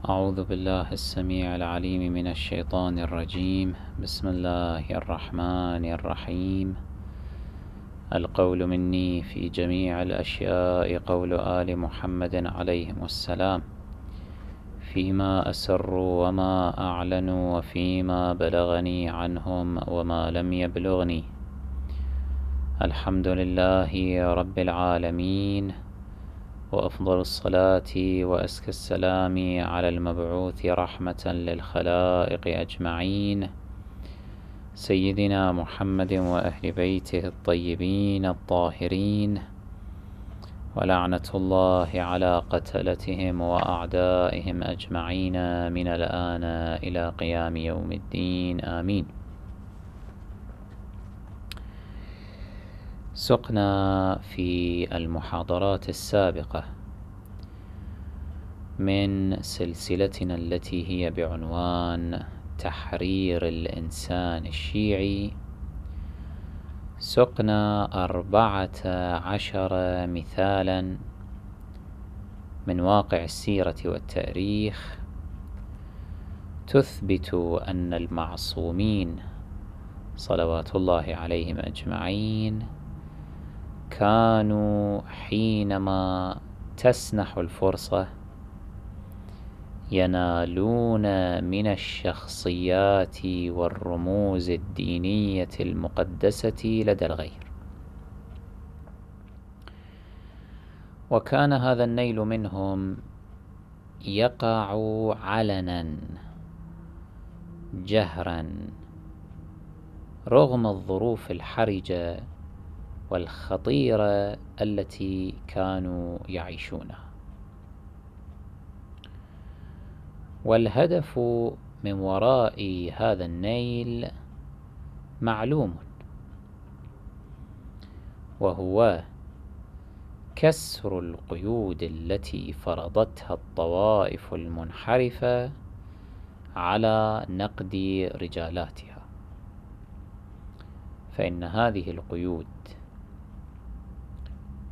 أعوذ بالله السميع العليم من الشيطان الرجيم. بسم الله الرحمن الرحيم. القول مني في جميع الأشياء قول آل محمد عليهم السلام. فيما أسروا وما أعلنوا وفيما بلغني عنهم وما لم يبلغني. الحمد لله رب العالمين. وأفضل الصلاة وأزكى السلام على المبعوث رحمة للخلائق أجمعين. سيدنا محمد وأهل بيته الطيبين الطاهرين. ولعنة الله على قتلتهم وأعدائهم أجمعين من الآن إلى قيام يوم الدين. آمين. سقنا في المحاضرات السابقة من سلسلتنا التي هي بعنوان تحرير الإنسان الشيعي. سقنا أربعة عشر مثالا من واقع السيرة والتاريخ. تثبت أن المعصومين صلوات الله عليهم أجمعين. كانوا حينما تسنح الفرصة ينالون من الشخصيات والرموز الدينية المقدسة لدى الغير. وكان هذا النيل منهم يقع علنا جهرا رغم الظروف الحرجة والخطيرة التي كانوا يعيشونها. والهدف من وراء هذا النيل معلوم وهو كسر القيود التي فرضتها الطوائف المنحرفة على نقد رجالاتها. فإن هذه القيود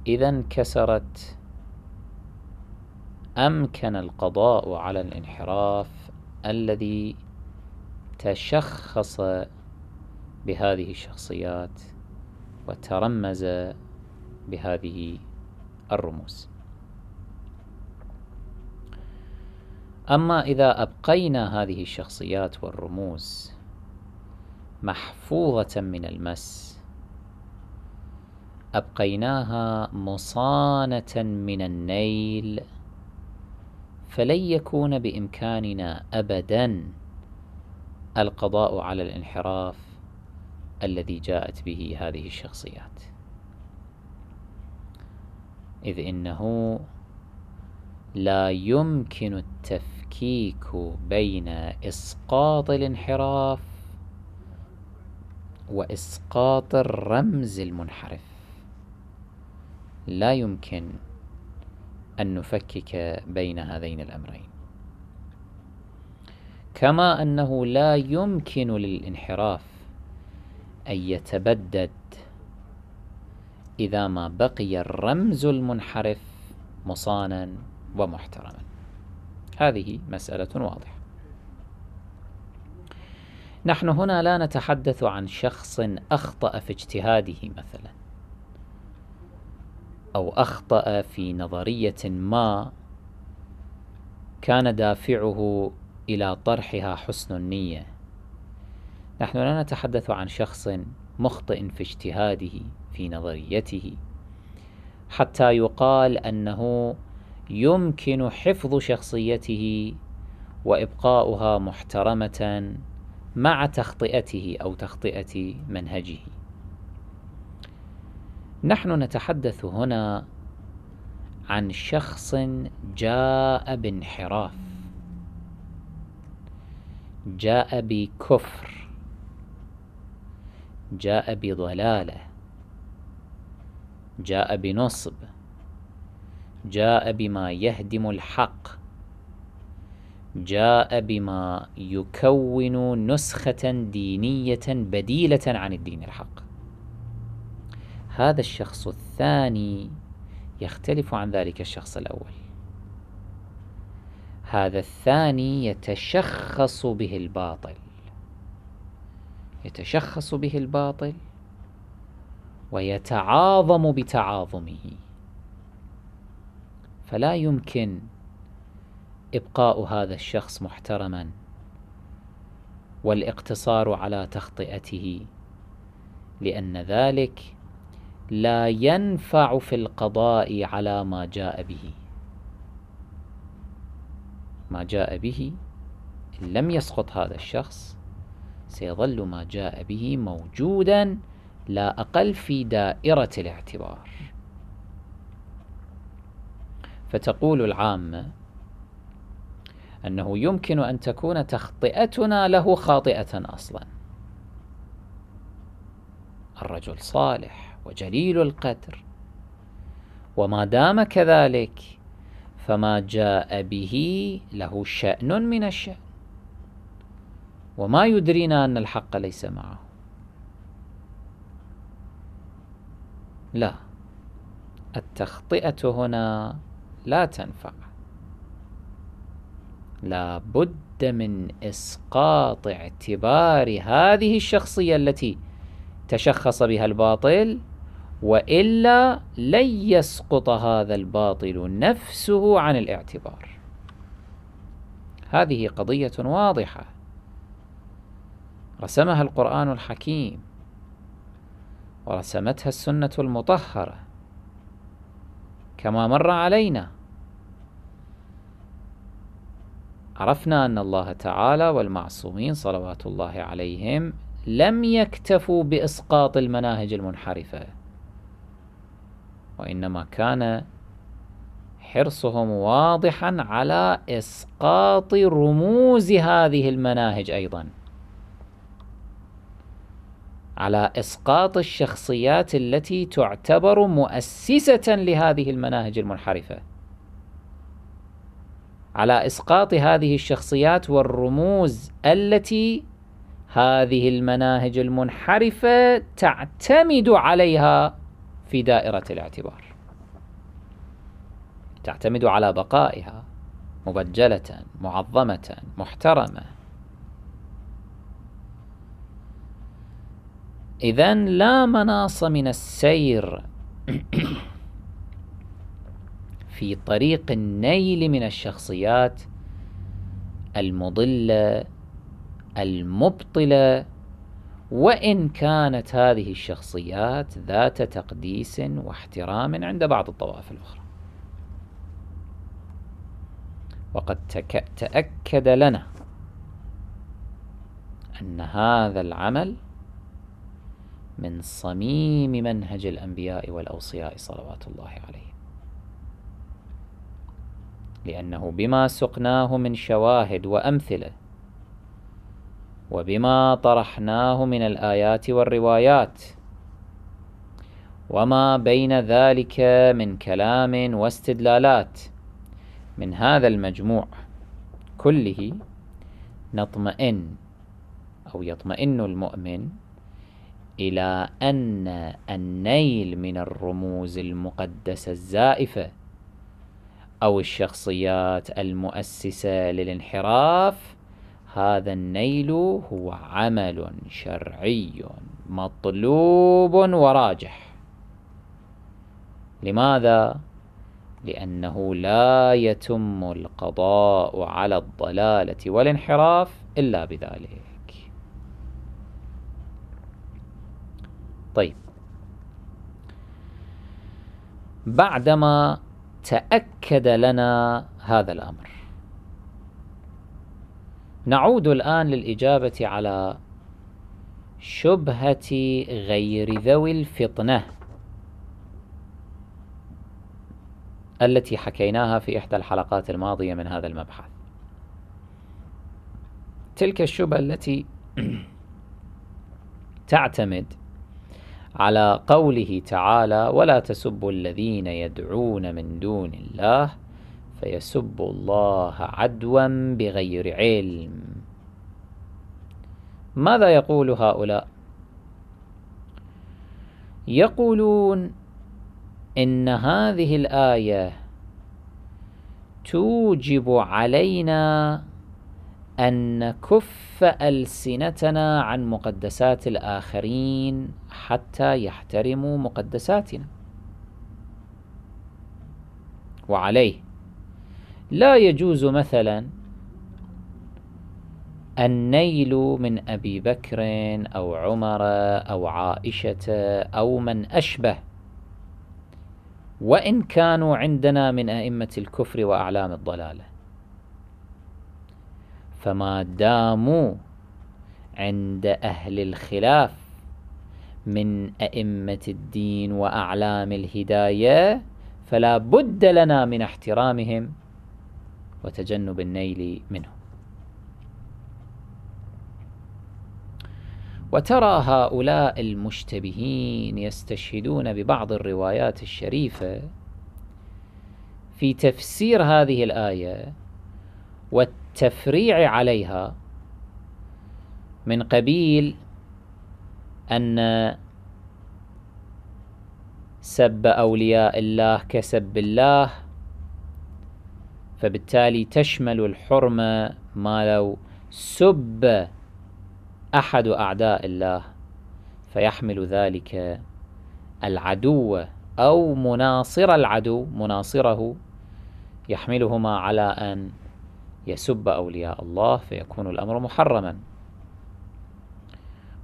إذا انكسرت. أمكن القضاء على الانحراف الذي تشخص بهذه الشخصيات وترمز بهذه الرموز. أما إذا أبقينا هذه الشخصيات والرموز محفوظة من المس أبقيناها مصانة من النيل. فلن يكون بإمكاننا أبدا القضاء على الانحراف الذي جاءت به هذه الشخصيات. إذ إنه لا يمكن التفكيك بين إسقاط الانحراف وإسقاط الرمز المنحرف. لا يمكن أن نفكك بين هذين الأمرين. كما أنه لا يمكن للانحراف أن يتبدد إذا ما بقي الرمز المنحرف مصانا ومحترما. هذه مسألة واضحة. نحن هنا لا نتحدث عن شخص أخطأ في اجتهاده مثلا. أو أخطأ في نظرية ما كان دافعه إلى طرحها حسن النية. نحن لا نتحدث عن شخص مخطئ في اجتهاده في نظريته حتى يقال أنه يمكن حفظ شخصيته وإبقاؤها محترمة مع تخطئته أو تخطئة منهجه. نحن نتحدث هنا عن شخص جاء بانحراف جاء بكفر جاء بضلالة جاء بنصب جاء بما يهدم الحق جاء بما يكون نسخة دينية بديلة عن الدين الحق. هذا الشخص الثاني يختلف عن ذلك الشخص الأول. هذا الثاني يتشخص به الباطل. يتشخص به الباطل ويتعاظم بتعاظمه. فلا يمكن إبقاء هذا الشخص محترما والإقتصار على تخطئته لأن ذلك لا ينفع في القضاء على ما جاء به. ما جاء به إن لم يسقط هذا الشخص سيظل ما جاء به موجودا لا أقل في دائرة الاعتبار. فتقول العامة أنه يمكن أن تكون تخطئتنا له خاطئة أصلا. الرجل صالح. وجليل القدر. وما دام كذلك فما جاء به له شأن من الشأن. وما يدرينا أن الحق ليس معه. لا التخطئة هنا لا تنفع. لا بد من إسقاط اعتبار هذه الشخصية التي تشخص بها الباطل وإلا لن يسقط هذا الباطل نفسه عن الاعتبار. هذه قضية واضحة. رسمها القرآن الحكيم. ورسمتها السنة المطهرة. كما مر علينا. عرفنا أن الله تعالى والمعصومين صلوات الله عليهم لم يكتفوا بإسقاط المناهج المنحرفة. وإنما كان حرصهم واضحا على إسقاط رموز هذه المناهج أيضا. على إسقاط الشخصيات التي تعتبر مؤسسة لهذه المناهج المنحرفة. على إسقاط هذه الشخصيات والرموز التي هذه المناهج المنحرفة تعتمد عليها في دائرة الاعتبار. تعتمد على بقائها مبجلة معظمة محترمة. إذا لا مناص من السير في طريق النيل من الشخصيات المضلة المبطلة وإن كانت هذه الشخصيات ذات تقديس واحترام عند بعض الطوائف الأخرى. وقد تأكد لنا أن هذا العمل من صميم منهج الأنبياء والأوصياء صلوات الله عليهم. لأنه بما سقناه من شواهد وأمثلة وبما طرحناه من الآيات والروايات. وما بين ذلك من كلام واستدلالات. من هذا المجموع كله نطمئن أو يطمئن المؤمن إلى أن النيل من الرموز المقدسة الزائفة أو الشخصيات المؤسسة للانحراف هذا النيل هو عمل شرعي مطلوب وراجح. لماذا؟ لأنه لا يتم القضاء على الضلالة والانحراف إلا بذلك. طيب. بعدما تأكد لنا هذا الأمر نعود الآن للإجابة على شبهة غير ذوي الفطنة التي حكيناها في إحدى الحلقات الماضية من هذا المبحث. تلك الشبهة التي تعتمد على قوله تعالى ولا تسبوا الذين يدعون من دون الله فيسبوا الله عدوا بغير علم. ماذا يقول هؤلاء؟ يقولون إن هذه الآية توجب علينا أن نكف ألسنتنا عن مقدسات الآخرين حتى يحترموا مقدساتنا. وعليه. لا يجوز مثلا النيل من أبي بكر أو عمر أو عائشة أو من أشبه. وإن كانوا عندنا من أئمة الكفر وأعلام الضلالة. فما داموا عند أهل الخلاف من أئمة الدين وأعلام الهداية فلا بد لنا من احترامهم. وتجنب النيل منهم وترى هؤلاء المشتبهين يستشهدون ببعض الروايات الشريفة في تفسير هذه الآية والتفريع عليها من قبيل أن سب أولياء الله كسب الله فبالتالي تشمل الحرمة ما لو سب أحد أعداء الله فيحمل ذلك العدو أو مناصر العدو مناصره يحملهما على أن يسب أولياء الله فيكون الأمر محرما.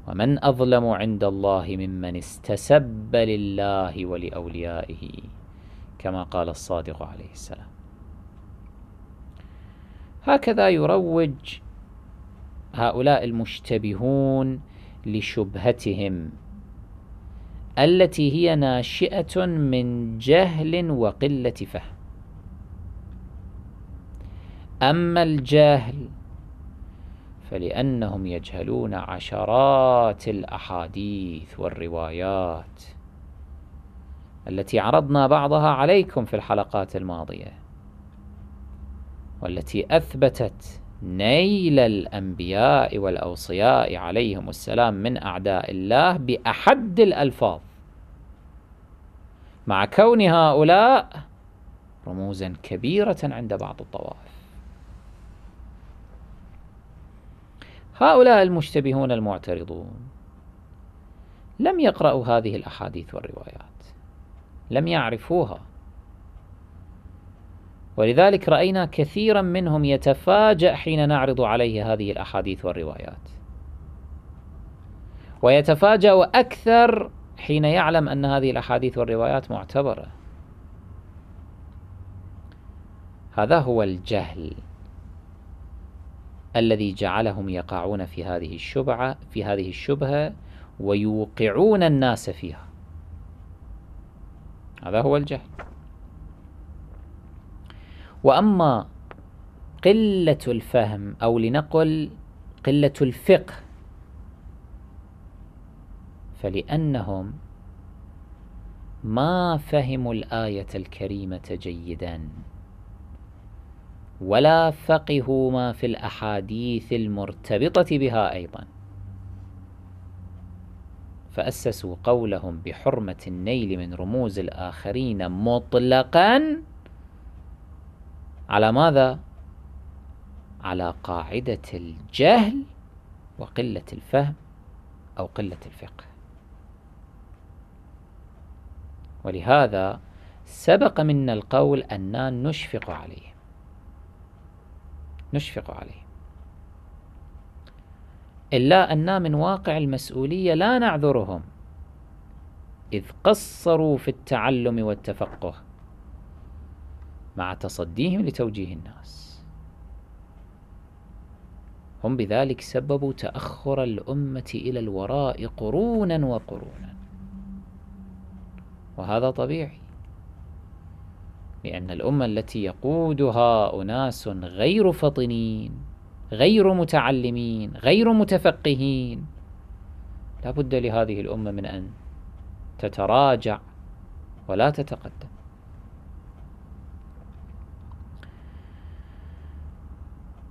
ومن أظلم عند الله ممن استسب لله ولأوليائه كما قال الصادق عليه السلام. هكذا يروج هؤلاء المشتبهون لشبهتهم التي هي ناشئة من جهل وقلة فهم. أما الجهل فلأنهم يجهلون عشرات الأحاديث والروايات التي عرضنا بعضها عليكم في الحلقات الماضية. والتي أثبتت نيل الأنبياء والأوصياء عليهم السلام من أعداء الله بأحد الألفاظ. مع كون هؤلاء رموزا كبيرة عند بعض الطوائف. هؤلاء المشتبهون المعترضون لم يقرأوا هذه الأحاديث والروايات لم يعرفوها. ولذلك رأينا كثيرا منهم يتفاجأ حين نعرض عليه هذه الأحاديث والروايات. ويتفاجأ أكثر حين يعلم أن هذه الأحاديث والروايات معتبرة. هذا هو الجهل الذي جعلهم يقعون في هذه الشبعة في هذه الشبهة ويوقعون الناس فيها. هذا هو الجهل. وأما قلة الفهم أو لنقل قلة الفقه فلأنهم ما فهموا الآية الكريمة جيدا ولا فقهوا ما في الأحاديث المرتبطة بها أيضا. فأسسوا قولهم بحرمة النيل من رموز الآخرين مطلقا. على ماذا؟ على قاعدة الجهل وقلة الفهم أو قلة الفقه. ولهذا سبق منا القول أننا نشفق عليهم نشفق عليهم إلا أننا من واقع المسؤولية لا نعذرهم إذ قصروا في التعلم والتفقه. مع تصديهم لتوجيه الناس. هم بذلك سببوا تأخر الأمة إلى الوراء قرونا وقرونا. وهذا طبيعي لأن الأمة التي يقودها أناس غير فطنين غير متعلمين غير متفقهين لا بد لهذه الأمة من أن تتراجع ولا تتقدم.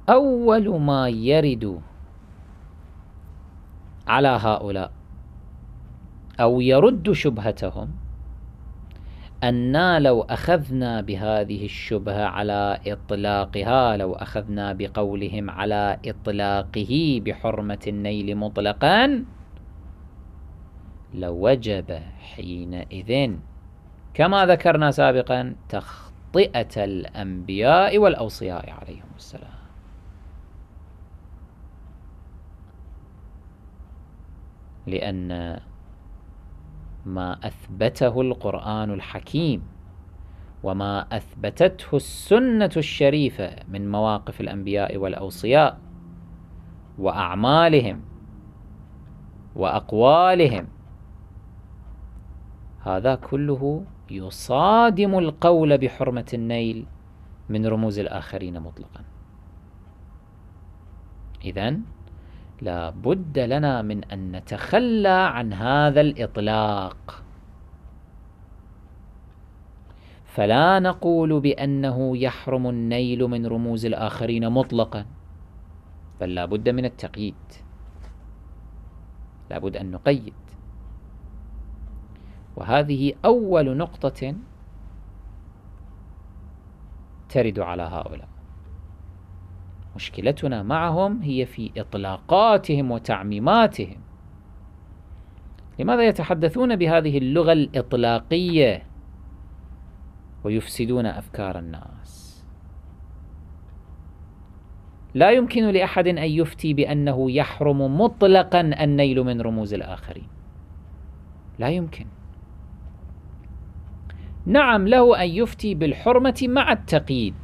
أول ما يرد على هؤلاء أو يرد شبهتهم أنا لو أخذنا بهذه الشبهة على إطلاقها لو أخذنا بقولهم على إطلاقه بحرمة النيل مطلقا لوجب حينئذ كما ذكرنا سابقا تخطئة الأنبياء والأوصياء عليهم السلام. لأن ما أثبته القرآن الحكيم وما أثبتته السنة الشريفة من مواقف الأنبياء والأوصياء وأعمالهم وأقوالهم. هذا كله يصادم القول بحرمة النيل من رموز الآخرين مطلقا. إذن لا بد لنا من أن نتخلى عن هذا الإطلاق. فلا نقول بأنه يحرم النيل من رموز الآخرين مطلقا بل لا بد من التقييد. لا بد أن نقيد. وهذه أول نقطة ترد على هؤلاء. مشكلتنا معهم هي في إطلاقاتهم وتعميماتهم. لماذا يتحدثون بهذه اللغة الإطلاقية ويفسدون أفكار الناس؟ لا يمكن لأحد أن يفتي بأنه يحرم مطلقا النيل من رموز الآخرين. لا يمكن. نعم له أن يفتي بالحرمة مع التقييد.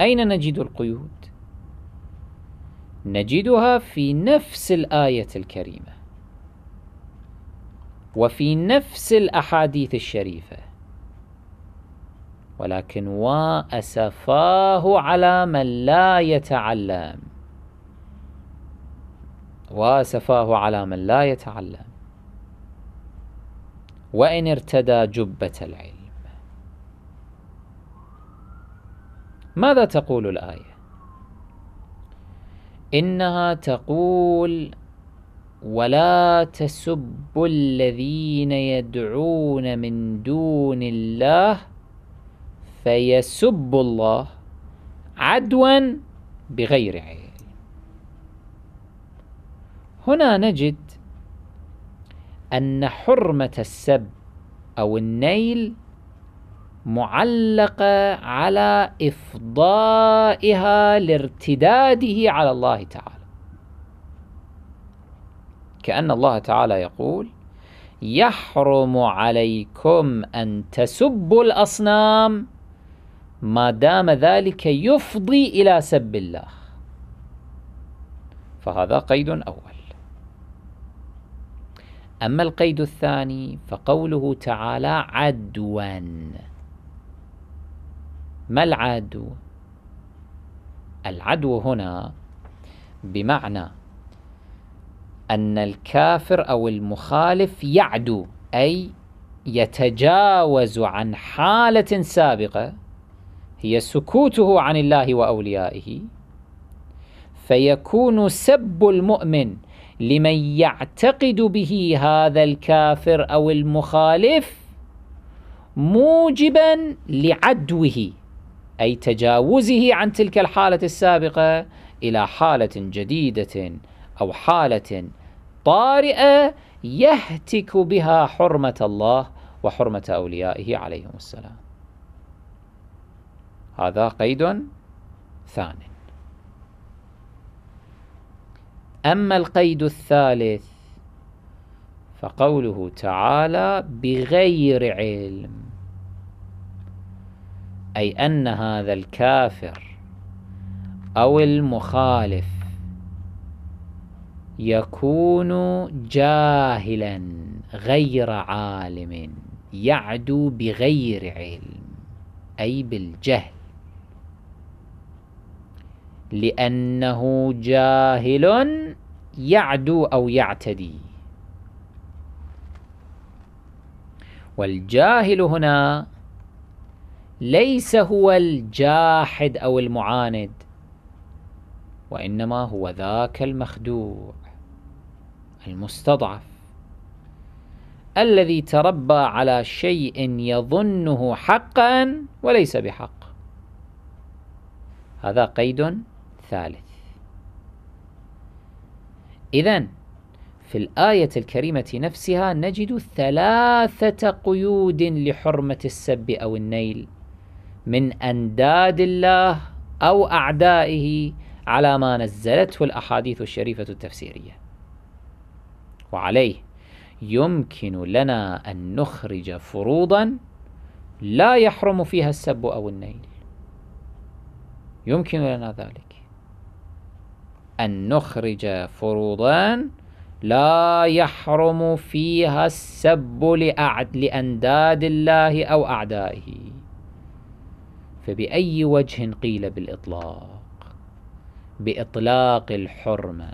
أين نجد القيود؟ نجدها في نفس الآية الكريمة وفي نفس الأحاديث الشريفة ولكن وأسفاه على من لا يتعلم. وأسفاه على من لا يتعلم. وإن ارتدى جبة العلم. ماذا تقول الآية؟ إنها تقول ولا تسبوا الذين يدعون من دون الله فيسبوا الله عدوا بغير علم. هنا نجد أن حرمة السب أو النيل معلقة على إفضائها لارتداده على الله تعالى. كأن الله تعالى يقول يحرم عليكم أن تسبوا الأصنام ما دام ذلك يفضي إلى سب الله. فهذا قيد أول. أما القيد الثاني فقوله تعالى عدوا. ما العدو؟ العدو هنا بمعنى أن الكافر أو المخالف يعدو أي يتجاوز عن حالة سابقة هي سكوته عن الله وأوليائه فيكون سب المؤمن لمن يعتقد به هذا الكافر أو المخالف موجبا لعدوه. أي تجاوزه عن تلك الحالة السابقة إلى حالة جديدة أو حالة طارئة يهتك بها حرمة الله وحرمة أوليائه عليهم السلام. هذا قيد ثان. أما القيد الثالث فقوله تعالى بغير علم. أي أن هذا الكافر أو المخالف يكون جاهلا غير عالم يعدو بغير علم أي بالجهل. لأنه جاهل يعدو أو يعتدي. والجاهل هنا ليس هو الجاحد أو المعاند وإنما هو ذاك المخدوع المستضعف الذي تربى على شيء يظنه حقا وليس بحق. هذا قيد ثالث. إذن في الآية الكريمة نفسها نجد ثلاثة قيود لحرمة السب أو النيل. من أنداد الله أو أعدائه على ما نزلته الأحاديث الشريفة التفسيرية. وعليه يمكن لنا أن نخرج فروضا لا يحرم فيها السب أو النيل. يمكن لنا ذلك. أن نخرج فروضا لا يحرم فيها السب لأنداد الله أو أعدائه. فبأي وجه قيل بالإطلاق؟ بإطلاق الحرمة.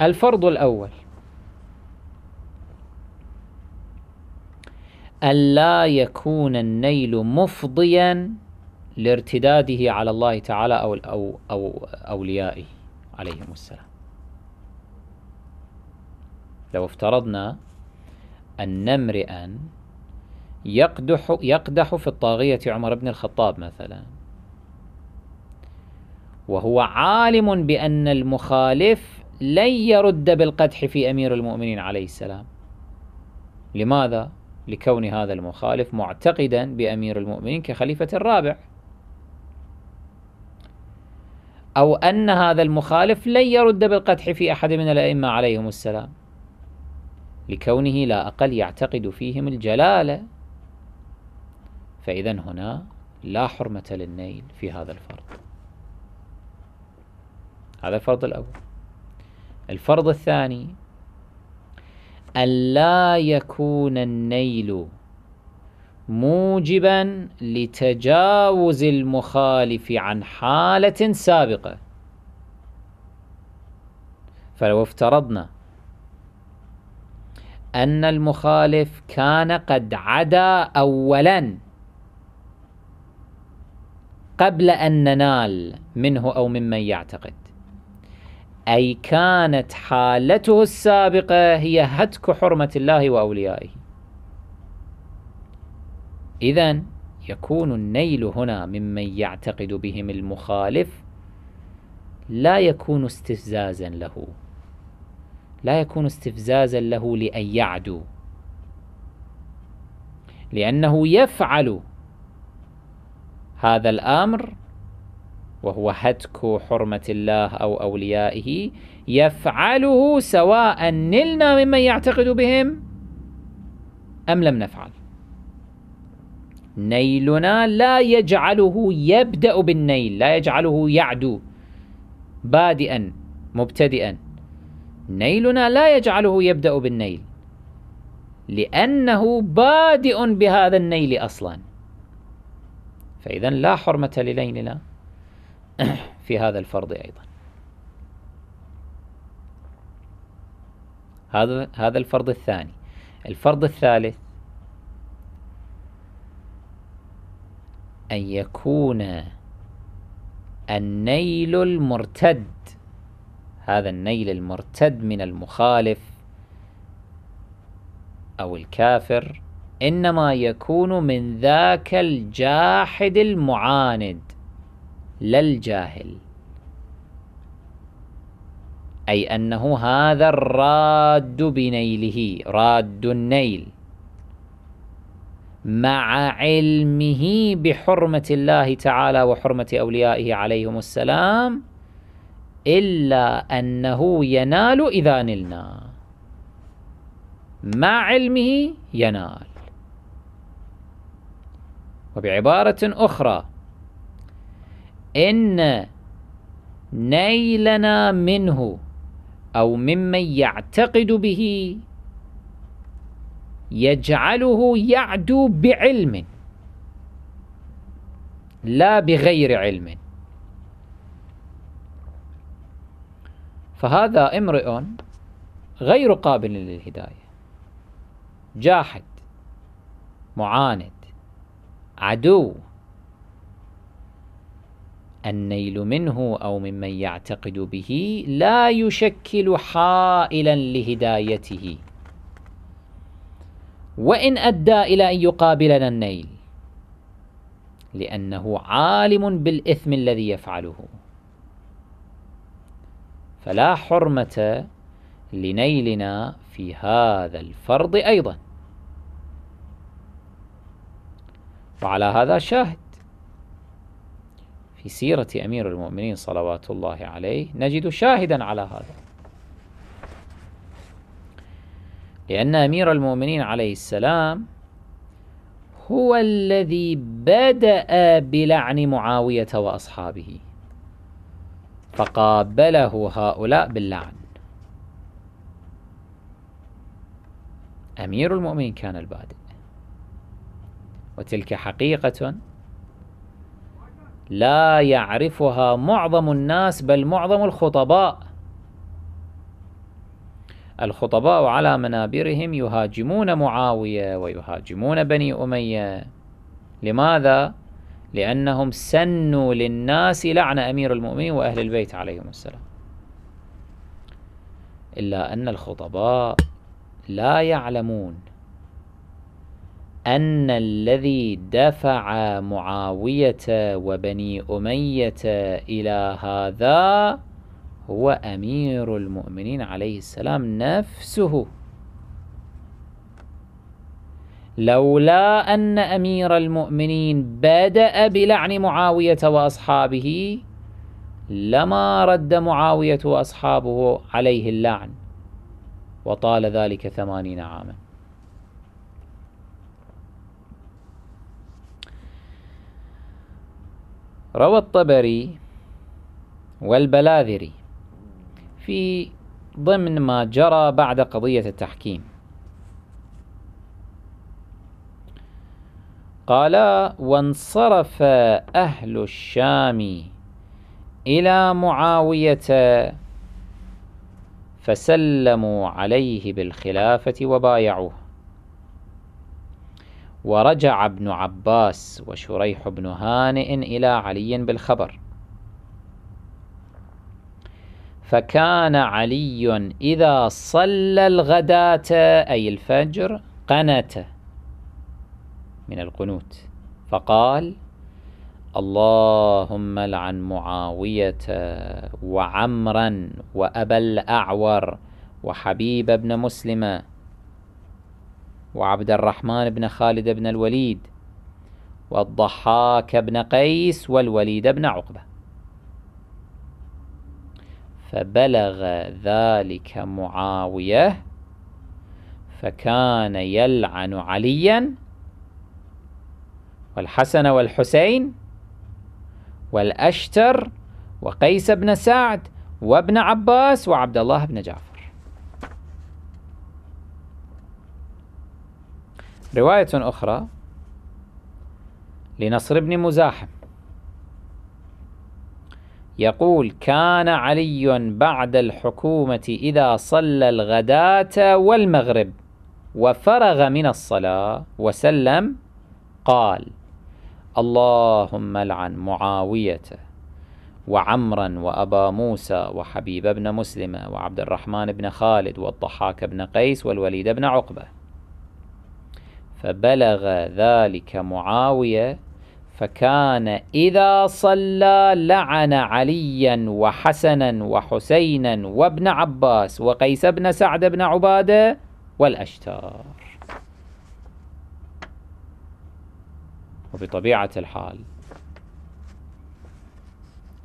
الفرض الأول. ألا يكون النيل مفضيا لارتداده على الله تعالى أو, أو, أو أوليائه عليهم السلام. لو افترضنا أن امرئا يقدح, يقدح في الطاغية عمر بن الخطاب مثلا. وهو عالم بأن المخالف لن يرد بالقدح في أمير المؤمنين عليه السلام. لماذا؟ لكون هذا المخالف معتقدا بأمير المؤمنين كخليفة الرابع. أو أن هذا المخالف لن يرد بالقدح في أحد من الأئمة عليهم السلام. لكونه لا أقل يعتقد فيهم الجلالة فإذا هنا لا حرمة للنيل في هذا الفرض. هذا الفرض الأول. الفرض الثاني أن لا يكون النيل موجبا لتجاوز المخالف عن حالة سابقة. فلو افترضنا أن المخالف كان قد عدا أولا. قبل أن ننال منه أو ممن يعتقد. أي كانت حالته السابقة هي هتك حرمة الله وأوليائه. إذا يكون النيل هنا ممن يعتقد بهم المخالف لا يكون استفزازا له. لا يكون استفزازا له لأن يعدو. لأنه يفعل هذا الأمر وهو هتك حرمة الله أو أوليائه يفعله سواء نلنا ممن يعتقد بهم أم لم نفعل. نيلنا لا يجعله يبدأ بالنيل لا يجعله يعدو بادئا مبتدئا. نيلنا لا يجعله يبدأ بالنيل لأنه بادئ بهذا النيل أصلا. فإذا لا حرمة لليلنا في هذا الفرض أيضا. هذا هذا الفرض الثاني. الفرض الثالث أن يكون النيل المرتد. هذا النيل المرتد من المخالف أو الكافر إنما يكون من ذاك الجاحد المعاند لا الجاهل. أي أنه هذا الراد بنيله راد النيل مع علمه بحرمة الله تعالى وحرمة أوليائه عليهم السلام. إلا أنه ينال إذا نلنا. مع علمه ينال. وبعبارة أخرى إن نيلنا منه أو ممن يعتقد به يجعله يعدو بعلم لا بغير علم. فهذا امرئ غير قابل للهداية. جاحد معاند عدو. النيل منه أو ممن يعتقد به لا يشكل حائلا لهدايته. وإن أدى إلى أن يقابلنا النيل لأنه عالم بالإثم الذي يفعله. فلا حرمة لنيلنا في هذا الفرض أيضا. وعلى هذا شاهد. في سيرة أمير المؤمنين صلوات الله عليه نجد شاهدا على هذا. لأن أمير المؤمنين عليه السلام هو الذي بدأ بلعن معاوية وأصحابه. فقابله هؤلاء باللعن. أمير المؤمنين كان البادئ. وتلك حقيقة لا يعرفها معظم الناس بل معظم الخطباء. الخطباء على منابرهم يهاجمون معاوية ويهاجمون بني أمية. لماذا؟ لأنهم سنوا للناس لعن أمير المؤمنين وأهل البيت عليهم السلام. إلا أن الخطباء لا يعلمون أن الذي دفع معاوية وبني أمية إلى هذا هو أمير المؤمنين عليه السلام نفسه. لولا أن أمير المؤمنين بدأ بلعن معاوية وأصحابه لما رد معاوية وأصحابه عليه اللعن وطال ذلك ثمانين عاما. روى الطبري والبلاذري في ضمن ما جرى بعد قضية التحكيم. قال وانصرف أهل الشام إلى معاوية فسلموا عليه بالخلافة وبايعوه. ورجع ابن عباس وشريح بن هانئ إلى علي بالخبر. فكان علي إذا صلى الغداة أي الفجر قنت من القنوت. فقال اللهم لعن معاوية وعمرا وأبا الأعور وحبيب بن مسلم وعبد الرحمن بن خالد بن الوليد والضحاك بن قيس والوليد بن عقبة. فبلغ ذلك معاوية فكان يلعن عليا والحسن والحسين والأشتر وقيس بن سعد وابن عباس وعبد الله بن جعفر. رواية أخرى لنصر بن مزاحم. يقول كان علي بعد الحكومة إذا صلى الغداة والمغرب وفرغ من الصلاة وسلم قال اللهم لعن معاوية وعمرا وأبا موسى وحبيب بن مسلم وعبد الرحمن بن خالد والضحاك بن قيس والوليد بن عقبة. فبلغ ذلك معاوية فكان إذا صلى لعن عليا وحسنا وحسينا وابن عباس وقيس بن سعد بن عبادة والأشتار. وبطبيعة الحال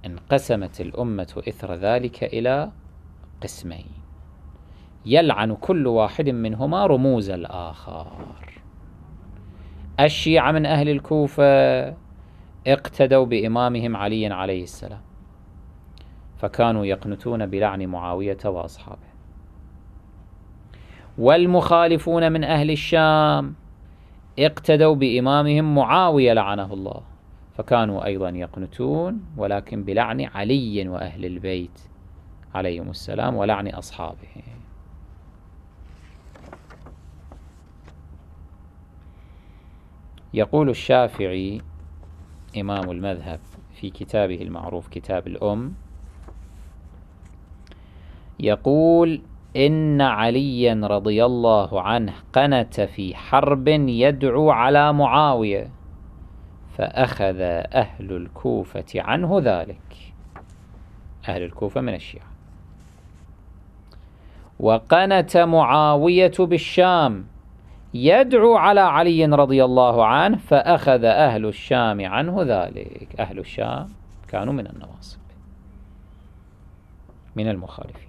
انقسمت الأمة إثر ذلك إلى قسمين. يلعن كل واحد منهما رموز الآخر. الشيعة من أهل الكوفة اقتدوا بإمامهم علي عليه السلام فكانوا يقنتون بلعن معاوية وأصحابه. والمخالفون من أهل الشام اقتدوا بإمامهم معاوية لعنه الله. فكانوا أيضا يقنتون ولكن بلعن علي وأهل البيت عليهم السلام ولعن أصحابه. يقول الشافعي إمام المذهب في كتابه المعروف كتاب الأم يقول إن عليا رضي الله عنه قنت في حرب يدعو على معاوية فأخذ أهل الكوفة عنه ذلك. أهل الكوفة من الشيعة. وقنت معاوية بالشام يدعو على علي رضي الله عنه فأخذ أهل الشام عنه ذلك. أهل الشام كانوا من النواصب من المخالفين.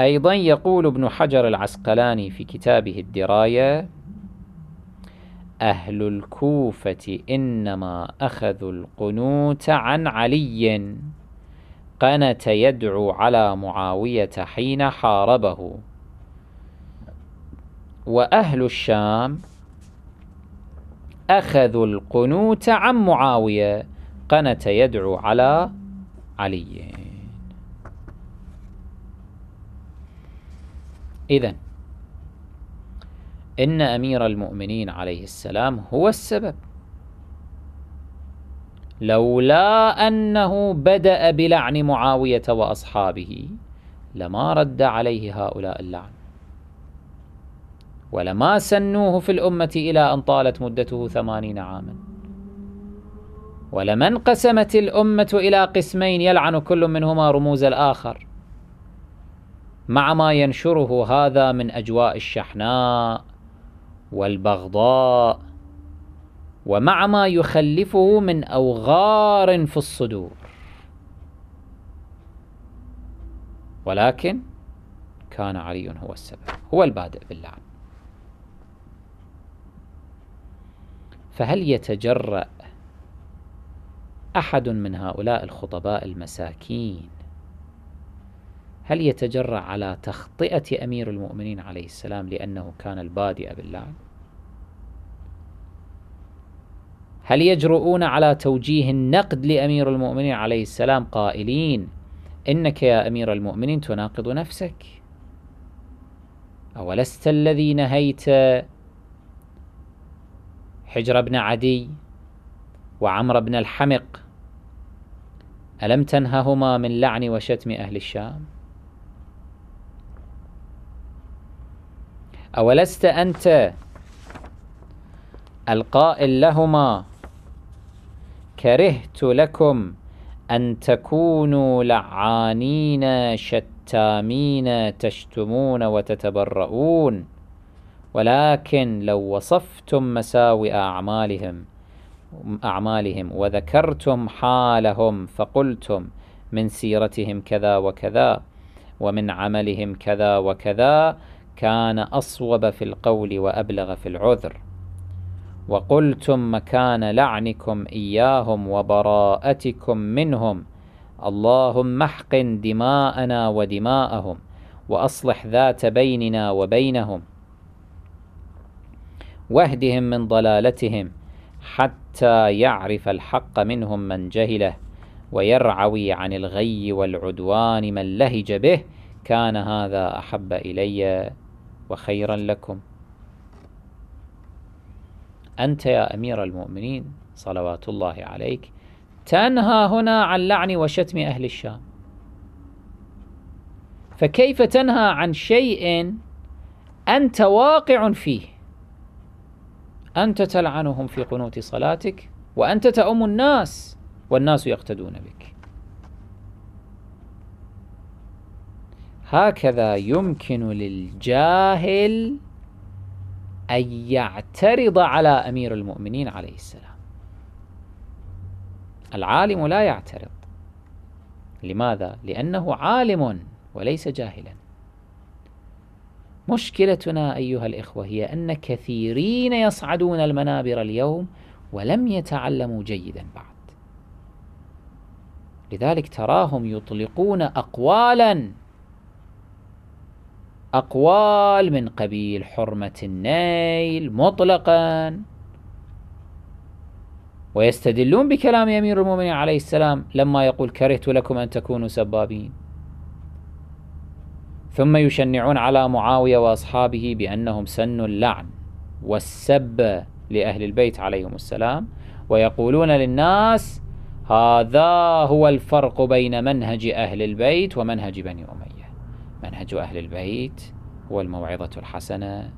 أيضا يقول ابن حجر العسقلاني في كتابه الدراية أهل الكوفة إنما أخذوا القنوت عن علي. قنت يدعو على معاوية حين حاربه. وأهل الشام أخذوا القنوت عن معاوية قنت يدعو على علي. إذا إن أمير المؤمنين عليه السلام هو السبب. لولا أنه بدأ بلعن معاوية وأصحابه لما رد عليه هؤلاء اللعن. ولما سنوه في الأمة إلى أن طالت مدته ثمانين عاما. ولما انقسمت الأمة إلى قسمين يلعن كل منهما رموز الآخر. مع ما ينشره هذا من أجواء الشحناء والبغضاء ومع ما يخلفه من أوغار في الصدور. ولكن كان علي هو السبب هو البادئ باللعن. فهل يتجرأ أحد من هؤلاء الخطباء المساكين هل يتجرأ على تخطئة أمير المؤمنين عليه السلام لأنه كان البادئ باللعن هل يجرؤون على توجيه النقد لأمير المؤمنين عليه السلام قائلين إنك يا أمير المؤمنين تناقض نفسك؟ أولست الذي نهيت حجر بن عدي وعمر بن الحمق؟ ألم تنههما من لعن وشتم أهل الشام؟ أولست أنت القائل لهما؟ كرهت لكم أن تكونوا لعانين شتامين تشتمون وتتبرؤون ولكن لو وصفتم مساوئ أعمالهم أعمالهم وذكرتم حالهم فقلتم من سيرتهم كذا وكذا ومن عملهم كذا وكذا كان أصوب في القول وأبلغ في العذر. وقلتم مكان لعنكم إياهم وبراءتكم منهم. اللهم احقن دماءنا ودماءهم وأصلح ذات بيننا وبينهم. واهدهم من ضلالتهم حتى يعرف الحق منهم من جهله ويرعوي عن الغي والعدوان من لهج به. كان هذا أحب إلي. وخيرا لكم. أنت يا أمير المؤمنين صلوات الله عليك. تنهى هنا عن لعن وشتم أهل الشام. فكيف تنهى عن شيء أنت واقع فيه؟ أنت تلعنهم في قنوت صلاتك وأنت تأم الناس والناس يقتدون بك. هكذا يمكن للجاهل أن يعترض على أمير المؤمنين عليه السلام. العالم لا يعترض. لماذا؟ لأنه عالم وليس جاهلا. مشكلتنا أيها الإخوة هي أن كثيرين يصعدون المنابر اليوم ولم يتعلموا جيدا بعد. لذلك تراهم يطلقون أقوالا أقوال من قبيل حرمة النيل مطلقا. ويستدلون بكلام أمير المؤمنين عليه السلام لما يقول كرهت لكم أن تكونوا سبابين. ثم يشنعون على معاوية وأصحابه بأنهم سنوا اللعن والسب لأهل البيت عليهم السلام ويقولون للناس هذا هو الفرق بين منهج أهل البيت ومنهج بني أمية. منهج أهل البيت هو الموعظة الحسنة.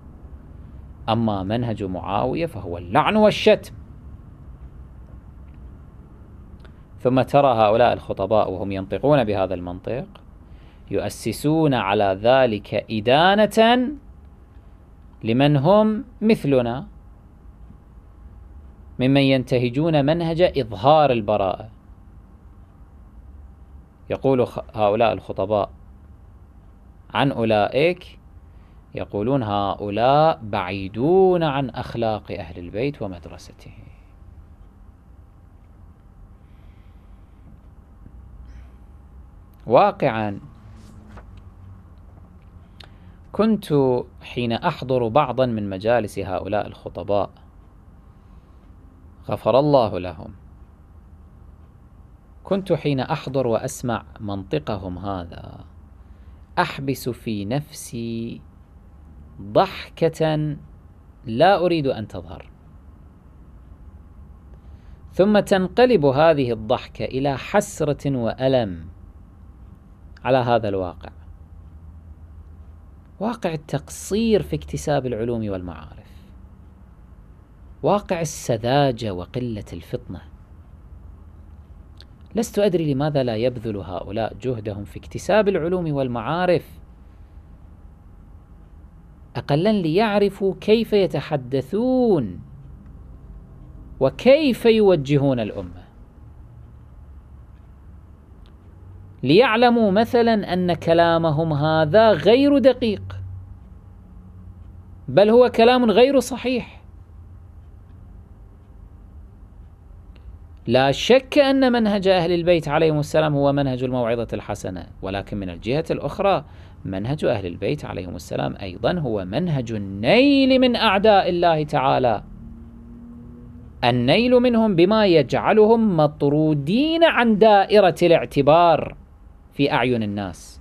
أما منهج معاوية فهو اللعن والشتم. ثم ترى هؤلاء الخطباء وهم ينطقون بهذا المنطق يؤسسون على ذلك إدانة لمن هم مثلنا ممن ينتهجون منهج إظهار البراءة. يقول هؤلاء الخطباء عن أولئك يقولون هؤلاء بعيدون عن أخلاق أهل البيت ومدرسته. واقعا كنت حين أحضر بعضا من مجالس هؤلاء الخطباء غفر الله لهم. كنت حين أحضر وأسمع منطقهم هذا. أحبس في نفسي ضحكة لا أريد أن تظهر. ثم تنقلب هذه الضحكة إلى حسرة وألم على هذا الواقع. واقع التقصير في اكتساب العلوم والمعارف. واقع السذاجة وقلة الفطنة. لست أدري لماذا لا يبذل هؤلاء جهدهم في اكتساب العلوم والمعارف. أقلا ليعرفوا كيف يتحدثون وكيف يوجهون الأمة. ليعلموا مثلا أن كلامهم هذا غير دقيق بل هو كلام غير صحيح. لا شك أن منهج أهل البيت عليهم السلام هو منهج الموعظة الحسنة ولكن من الجهة الأخرى منهج أهل البيت عليهم السلام أيضا هو منهج النيل من أعداء الله تعالى. النيل منهم بما يجعلهم مطرودين عن دائرة الاعتبار في أعين الناس.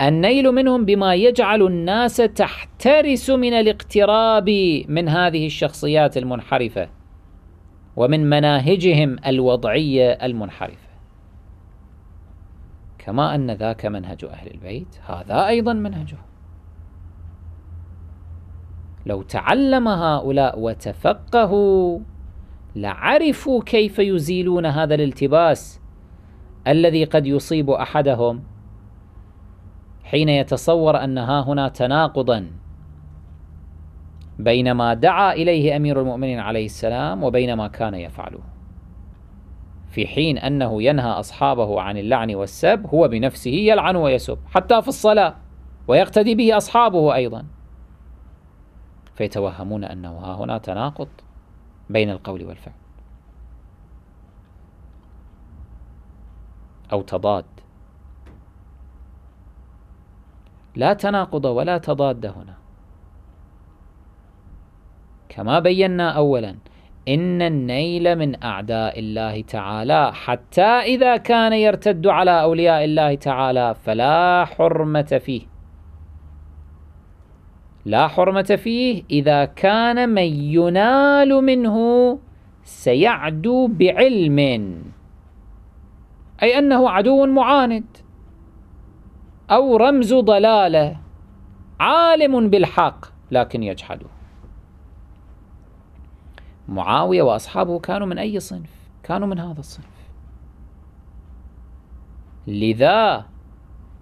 النيل منهم بما يجعل الناس تحترس من الاقتراب من هذه الشخصيات المنحرفة ومن مناهجهم الوضعية المنحرفة. كما أن ذاك منهج أهل البيت هذا أيضا منهجه. لو تعلم هؤلاء وتفقهوا لعرفوا كيف يزيلون هذا الالتباس الذي قد يصيب أحدهم حين يتصور أن ها هنا تناقضا بين ما دعا إليه أمير المؤمنين عليه السلام وبين ما كان يفعله. في حين أنه ينهى أصحابه عن اللعن والسب هو بنفسه يلعن ويسب حتى في الصلاة ويقتدي به أصحابه أيضا. فيتوهمون أنه ها هنا تناقض بين القول والفعل. أو تضاد. لا تناقض ولا تضاد هنا. كما بينا أولا إن النيل من أعداء الله تعالى حتى إذا كان يرتد على أولياء الله تعالى فلا حرمة فيه. لا حرمة فيه إذا كان من ينال منه سيعدو بعلم. أي أنه عدو معاند. أو رمز ضلالة. عالم بالحق لكن يجحده معاوية وأصحابه كانوا من أي صنف؟ كانوا من هذا الصنف. لذا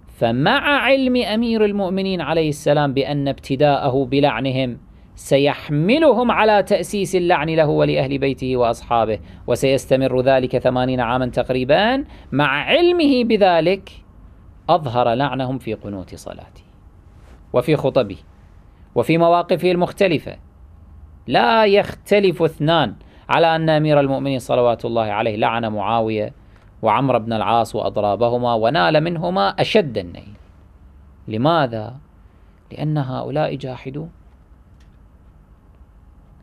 فمع علم أمير المؤمنين عليه السلام بأن ابتداءه بلعنهم سيحملهم على تأسيس اللعن له ولأهل بيته وأصحابه وسيستمر ذلك ثمانين عاما تقريبا مع علمه بذلك. أظهر لعنهم في قنوت صلاته وفي خطبه وفي مواقفه المختلفة. لا يختلف اثنان على أن أمير المؤمنين صلوات الله عليه لعن معاوية وعمر بن العاص وأضرابهما ونال منهما أشد النيل. لماذا؟ لأن هؤلاء جاحدون.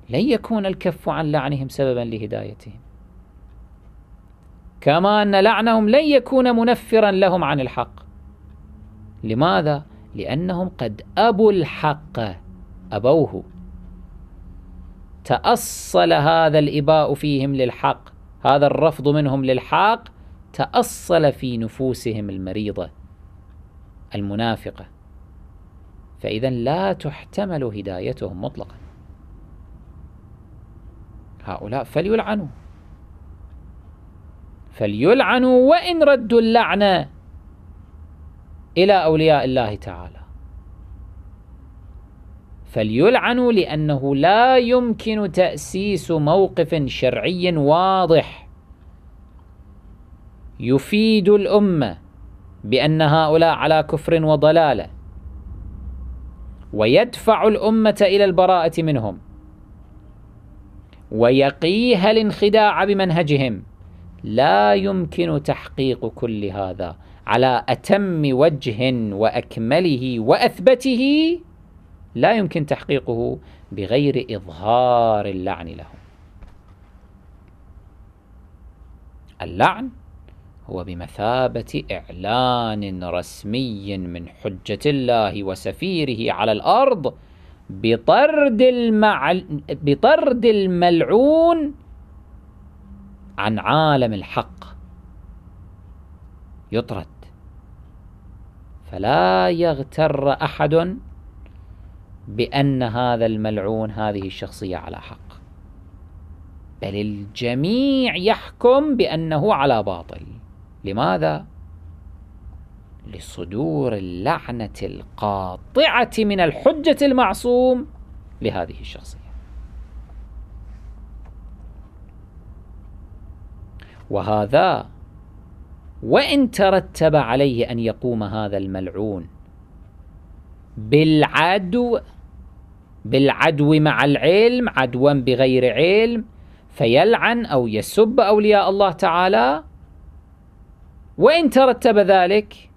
لن يكون الكف عن لعنهم سببا لهدايتهم. كما أن لعنهم لن يكون منفرا لهم عن الحق. لماذا؟ لأنهم قد أبوا الحق أبوه. تأصل هذا الإباء فيهم للحق هذا الرفض منهم للحق تأصل في نفوسهم المريضة المنافقة. فإذا لا تحتمل هدايتهم مطلقا. هؤلاء فليلعنوا. فليلعنوا وإن ردوا اللعنة. إلى أولياء الله تعالى. فليلعنوا لأنه لا يمكن تأسيس موقف شرعي واضح. يفيد الأمة بأن هؤلاء على كفر وضلالة. ويدفع الأمة إلى البراءة منهم. ويقيها الانخداع بمنهجهم. لا يمكن تحقيق كل هذا. على أتم وجه وأكمله وأثبته لا يمكن تحقيقه بغير إظهار اللعن لهم اللعن هو بمثابة إعلان رسمي من حجة الله وسفيره على الأرض بطرد, المع... بطرد الملعون عن عالم الحق. يطرد. فلا يغتر أحد بأن هذا الملعون هذه الشخصية على حق. بل الجميع يحكم بأنه على باطل. لماذا؟ لصدور اللعنة القاطعة من الحجة المعصوم لهذه الشخصية. وهذا وإن ترتب عليه أن يقوم هذا الملعون بالعدو بالعدو مع العلم عدوا بغير علم فيلعن أو يسب أولياء الله تعالى وإن ترتب ذلك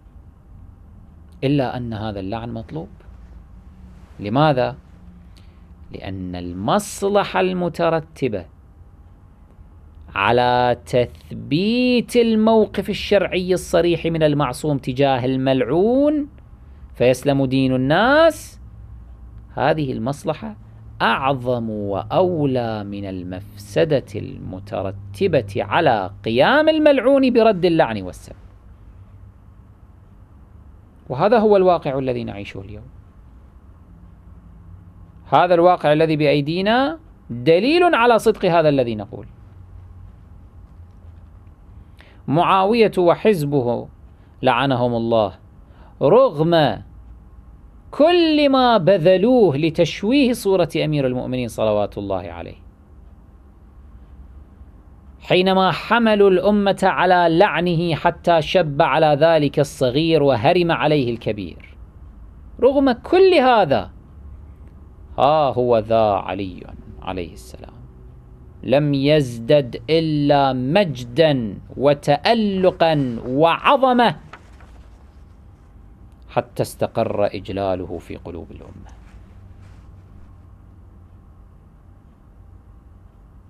إلا أن هذا اللعن مطلوب لماذا؟ لأن المصلحة المترتبة على تثبيت الموقف الشرعي الصريح من المعصوم تجاه الملعون فيسلم دين الناس. هذه المصلحة أعظم وأولى من المفسدة المترتبة على قيام الملعون برد اللعن والسب. وهذا هو الواقع الذي نعيشه اليوم. هذا الواقع الذي بأيدينا دليل على صدق هذا الذي نقول. معاوية وحزبه لعنهم الله. رغم كل ما بذلوه لتشويه صورة أمير المؤمنين صلوات الله عليه. حينما حملوا الأمة على لعنه حتى شب على ذلك الصغير وهرم عليه الكبير. رغم كل هذا ها هو ذا علي عليه السلام. لم يزدد إلا مجدا وتألقا وعظمة حتى استقر إجلاله في قلوب الأمة.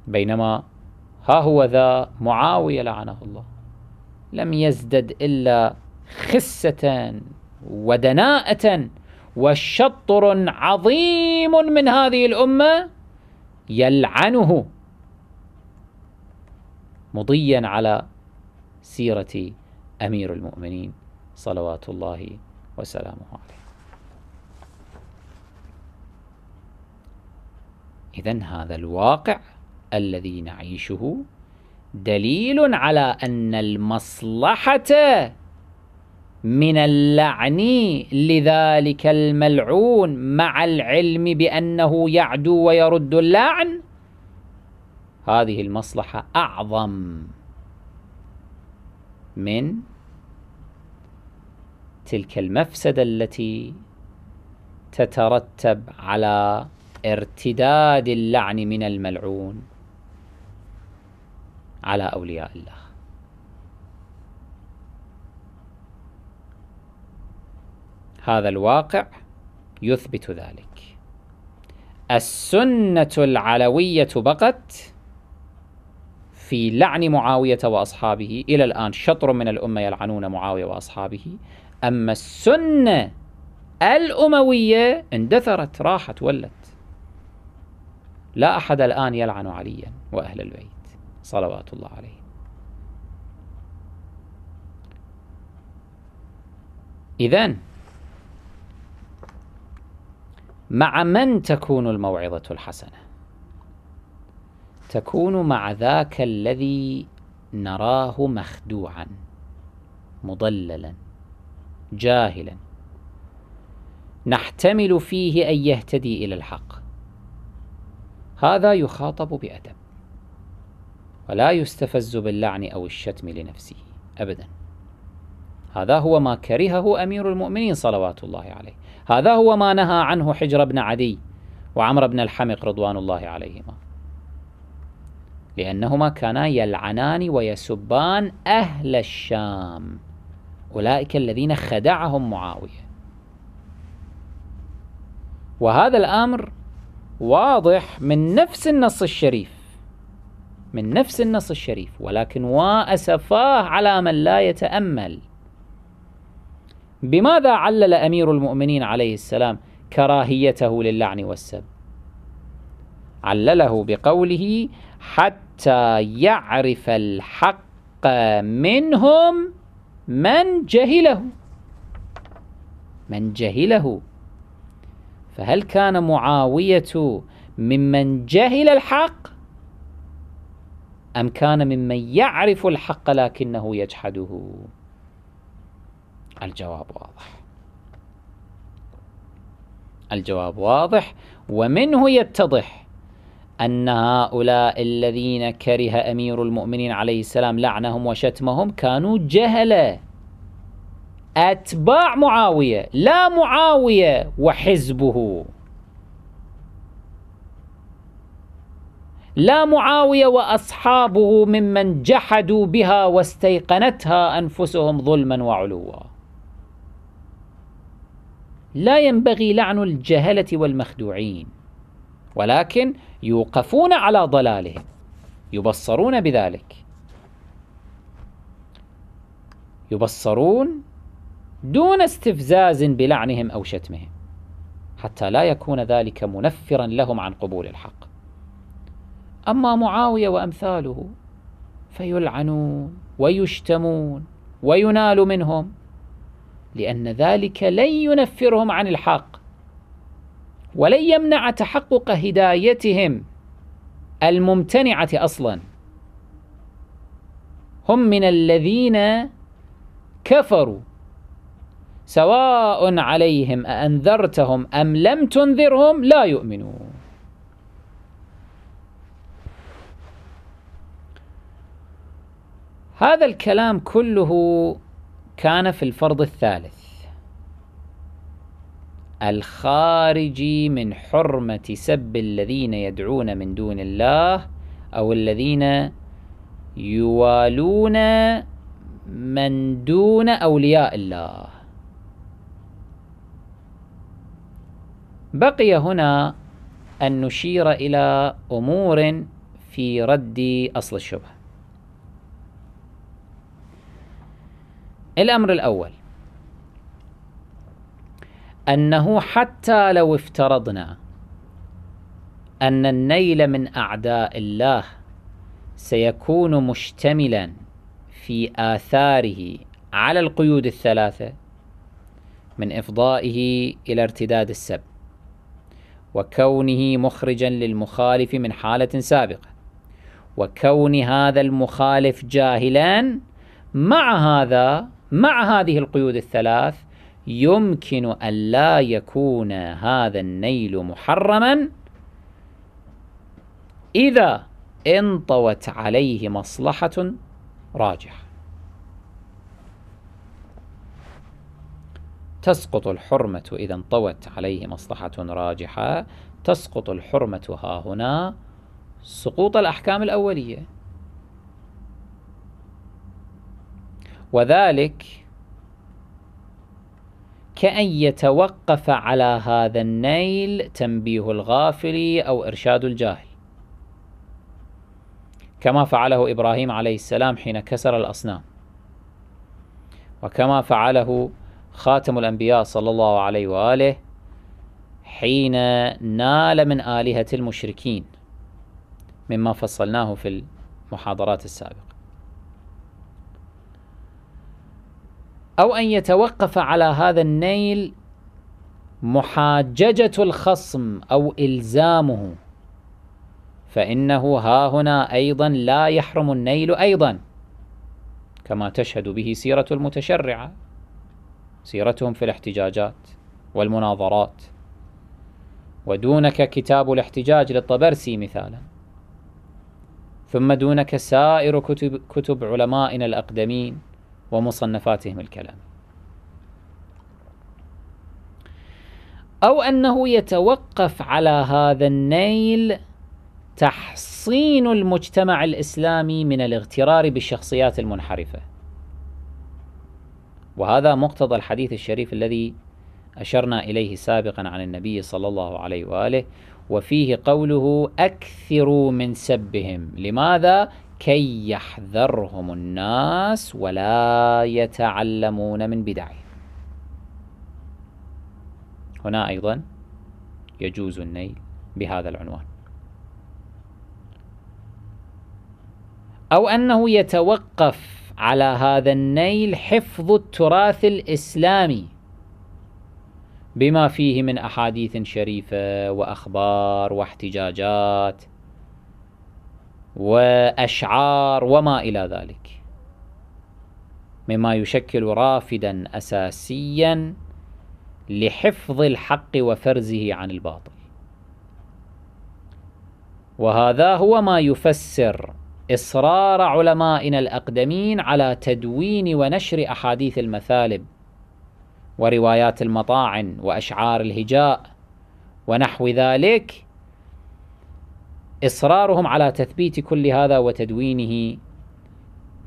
بينما ها هو ذا معاوية لعنه الله. لم يزدد إلا خسة ودناءة وشطر عظيم من هذه الأمة يلعنه مضيا على سيرة أمير المؤمنين صلوات الله وسلامه عليه. إذا هذا الواقع الذي نعيشه دليل على أن المصلحة من اللعن لذلك الملعون مع العلم بأنه يعدو ويرد اللعن. هذه المصلحة أعظم من تلك المفسدة التي تترتب على ارتداد اللعن من الملعون على أولياء الله. هذا الواقع يثبت ذلك. السنة العلوية بقت في لعن معاوية وأصحابه إلى الآن شطر من الأمة يلعنون معاوية وأصحابه. أما السنة الأموية اندثرت راحت ولت. لا أحد الآن يلعن عليا وأهل البيت. صلوات الله عليه. إذن مع من تكون الموعظة الحسنة؟ تكون مع ذاك الذي نراه مخدوعا مضللا جاهلا. نحتمل فيه أن يهتدي إلى الحق. هذا يخاطب بأدب ولا يستفز باللعن أو الشتم لنفسه أبدا. هذا هو ما كرهه أمير المؤمنين صلوات الله عليه. هذا هو ما نهى عنه حجر بن عدي وعمر بن الحمق رضوان الله عليهما. لأنهما كانا يلعنان ويسبان أهل الشام. أولئك الذين خدعهم معاوية. وهذا الأمر واضح من نفس النص الشريف. من نفس النص الشريف. ولكن وأسفاه على من لا يتأمل. بماذا علل أمير المؤمنين عليه السلام كراهيته للعن والسب؟ علله بقوله حتى يعرف الحق منهم من جهله. من جهله. فهل كان معاوية ممن جهل الحق؟ أم كان ممن يعرف الحق لكنه يجحده؟ الجواب واضح. الجواب واضح ومنه يتضح. أن هؤلاء الذين كره أمير المؤمنين عليه السلام لعنهم وشتمهم كانوا جهلة. أتباع معاوية لا معاوية وحزبه. لا معاوية وأصحابه ممن جحدوا بها واستيقنتها أنفسهم ظلما وعلوا. لا ينبغي لعن الجهلة والمخدوعين. ولكن يوقفون على ضلالهم. يبصرون بذلك. يبصرون دون استفزاز بلعنهم أو شتمهم. حتى لا يكون ذلك منفرا لهم عن قبول الحق. أما معاوية وأمثاله فيلعنون ويشتمون وينال منهم لأن ذلك لن ينفرهم عن الحق. ولن يمنع تحقق هدايتهم الممتنعة أصلا. هم من الذين كفروا سواء عليهم أأنذرتهم أم لم تنذرهم لا يؤمنون. هذا الكلام كله كان في الفرض الثالث. الخارج من حرمة سب الذين يدعون من دون الله أو الذين يوالون من دون أولياء الله. بقي هنا أن نشير إلى أمور في رد أصل الشبهة. الأمر الأول. أنه حتى لو افترضنا أن النيل من أعداء الله سيكون مشتملا في آثاره على القيود الثلاثة من إفضائه إلى ارتداد السب وكونه مخرجا للمخالف من حالة سابقة وكون هذا المخالف جاهلا مع هذا مع هذه القيود الثلاث يمكن أن لا يكون هذا النيل محرما؟ إذا انطوت عليه مصلحة راجحة تسقط الحرمة إذا انطوت عليه مصلحة راجحة. تسقط الحرمة ها هنا. سقوط الأحكام الأولية. وذلك كأن يتوقف على هذا النيل تنبيه الغافل أو إرشاد الجاهل. كما فعله إبراهيم عليه السلام حين كسر الأصنام. وكما فعله خاتم الأنبياء صلى الله عليه وآله حين نال من آلهة المشركين مما فصلناه في المحاضرات السابقة. أو أن يتوقف على هذا النيل محاججة الخصم أو إلزامه. فإنه ها هنا أيضا لا يحرم النيل أيضا كما تشهد به سيرة المتشرعة سيرتهم في الاحتجاجات والمناظرات. ودونك كتاب الاحتجاج للطبرسي مثالا. ثم دونك سائر كتب, كتب علمائنا الأقدمين. ومصنفاتهم الكلامية. أو أنه يتوقف على هذا النيل تحصين المجتمع الإسلامي من الاغترار بالشخصيات المنحرفة. وهذا مقتضى الحديث الشريف الذي أشرنا إليه سابقا عن النبي صلى الله عليه وآله وفيه قوله أكثروا من سبهم. لماذا؟ كي يحذرهم الناس ولا يتعلمون من بدعهم هنا أيضا يجوز النيل بهذا العنوان. أو أنه يتوقف على هذا النيل حفظ التراث الإسلامي بما فيه من أحاديث شريفة وأخبار واحتجاجات. وأشعار وما إلى ذلك. مما يشكل رافدا أساسيا لحفظ الحق وفرزه عن الباطل. وهذا هو ما يفسر إصرار علمائنا الأقدمين على تدوين ونشر أحاديث المثالب وروايات المطاعن وأشعار الهجاء ونحو ذلك إصرارهم على تثبيت كل هذا وتدوينه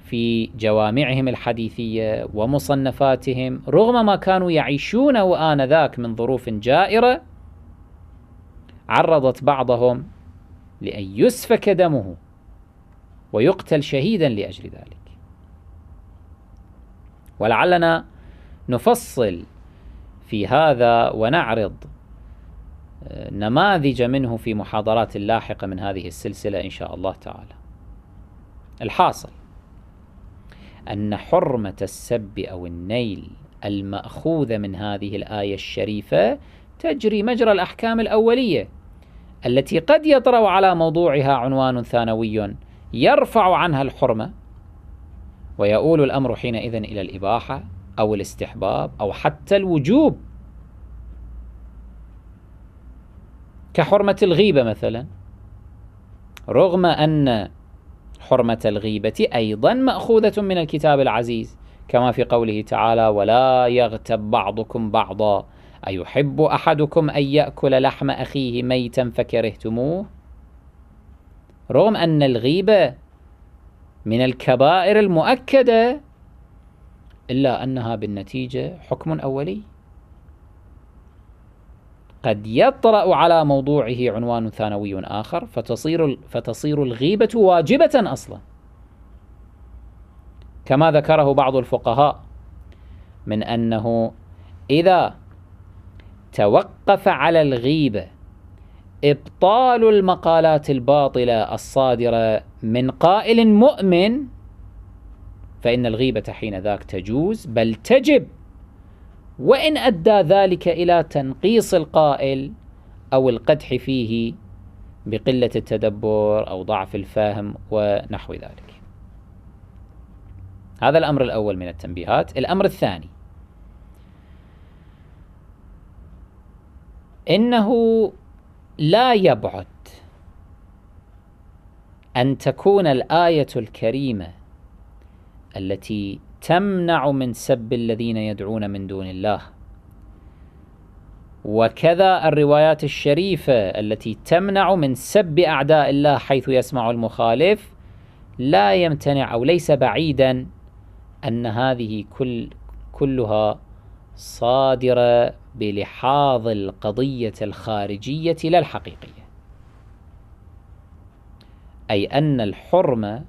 في جوامعهم الحديثية ومصنفاتهم رغم ما كانوا يعيشونه آنذاك من ظروف جائرة عرضت بعضهم لأن يسفك دمه ويقتل شهيدا لأجل ذلك. ولعلنا نفصل في هذا ونعرض نماذج منه في محاضرات لاحقة من هذه السلسلة إن شاء الله تعالى. الحاصل أن حرمة السب أو النيل المأخوذة من هذه الآية الشريفة تجري مجرى الأحكام الأولية التي قد يطرأ على موضوعها عنوان ثانوي يرفع عنها الحرمة ويؤول الأمر حينئذ إلى الإباحة أو الاستحباب أو حتى الوجوب كحرمة الغيبة مثلا. رغم أن حرمة الغيبة أيضا مأخوذة من الكتاب العزيز كما في قوله تعالى ولا يغتب بعضكم بعضا أيحب أحدكم أن يأكل لحم أخيه ميتا فكرهتموه؟ رغم أن الغيبة من الكبائر المؤكدة إلا أنها بالنتيجة حكم أولي. قد يطرأ على موضوعه عنوان ثانوي آخر فتصير, فتصير الغيبة واجبة أصلا. كما ذكره بعض الفقهاء من أنه إذا توقف على الغيبة إبطال المقالات الباطلة الصادرة من قائل مؤمن فإن الغيبة حين ذاك تجوز بل تجب وإن أدى ذلك إلى تنقيص القائل أو القدح فيه بقلة التدبر أو ضعف الفهم ونحو ذلك. هذا الأمر الأول من التنبيهات. الأمر الثاني إنه لا يبعد أن تكون الآية الكريمة التي تمنع من سب الذين يدعون من دون الله. وكذا الروايات الشريفة التي تمنع من سب أعداء الله حيث يسمع المخالف لا يمتنع أو ليس بعيدا أن هذه كل كلها صادرة بلحاظ القضية الخارجية لا الحقيقية. أي أن الحرمة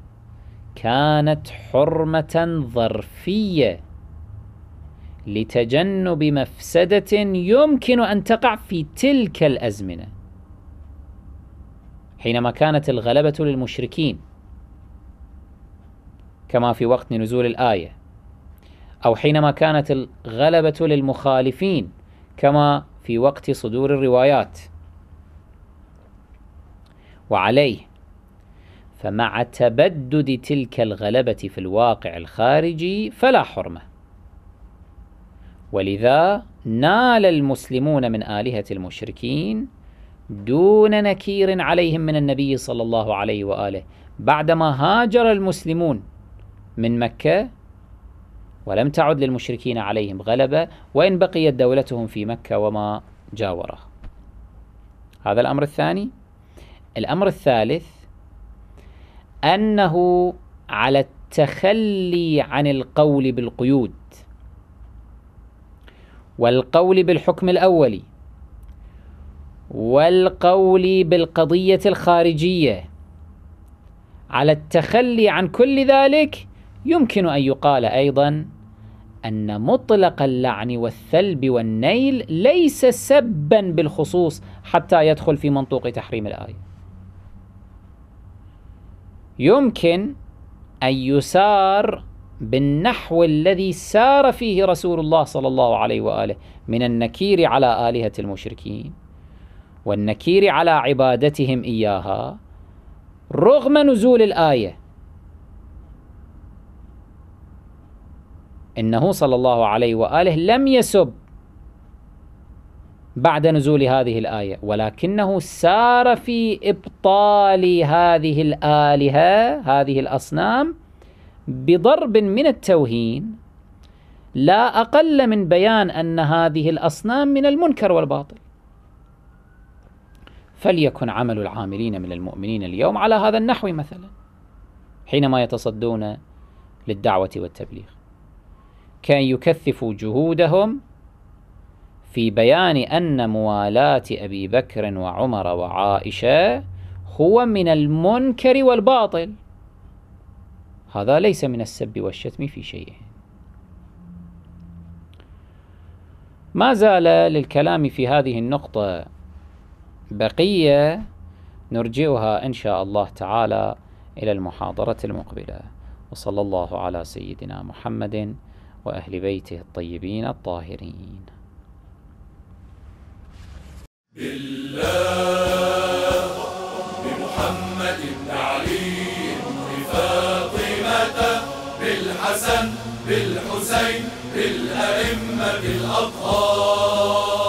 كانت حرمة ظرفية لتجنب مفسدة يمكن أن تقع في تلك الأزمنة. حينما كانت الغلبة للمشركين كما في وقت نزول الآية أو حينما كانت الغلبة للمخالفين كما في وقت صدور الروايات وعليه فمع تبدد تلك الغلبة في الواقع الخارجي فلا حرمة. ولذا نال المسلمون من آلهة المشركين دون نكير عليهم من النبي صلى الله عليه وآله بعدما هاجر المسلمون من مكة ولم تعد للمشركين عليهم غلبة وإن بقيت دولتهم في مكة وما جاوره هذا الأمر الثاني. الأمر الثالث أنه على التخلي عن القول بالقيود. والقول بالحكم الأولي. والقول بالقضية الخارجية. على التخلي عن كل ذلك يمكن أن يقال أيضا أن مطلق اللعن والثلب والنيل ليس سبا بالخصوص حتى يدخل في منطوق تحريم الآية. يمكن أن يسار بالنحو الذي سار فيه رسول الله صلى الله عليه وآله من النكير على آلهة المشركين والنكير على عبادتهم إياها رغم نزول الآية. إنه صلى الله عليه وآله لم يسب بعد نزول هذه الآية. ولكنه سار في إبطال هذه الآلهة هذه الأصنام بضرب من التوهين. لا أقل من بيان أن هذه الأصنام من المنكر والباطل. فليكن عمل العاملين من المؤمنين اليوم على هذا النحو مثلا حينما يتصدون للدعوة والتبليغ. كان يكثفوا جهودهم في بيان أن موالاة أبي بكر وعمر وعائشة هو من المنكر والباطل. هذا ليس من السب والشتم في شيء. ما زال للكلام في هذه النقطة بقية نرجئها إن شاء الله تعالى إلى المحاضرة المقبلة. وصلى الله على سيدنا محمد وأهل بيته الطيبين الطاهرين. بالله بمحمد علي بفاطمة بالحسن بالحسين بالأئمة الأطهار